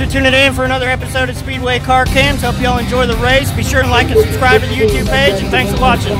For tuning in for another episode of Speedway Car Cams. Hope y'all enjoy the race. Be sure to like and subscribe to the YouTube page, and thanks for watching.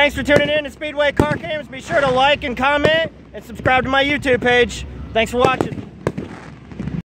Thanks for tuning in to Speedway Car Cams. Be sure to like and comment and subscribe to my YouTube page. Thanks for watching.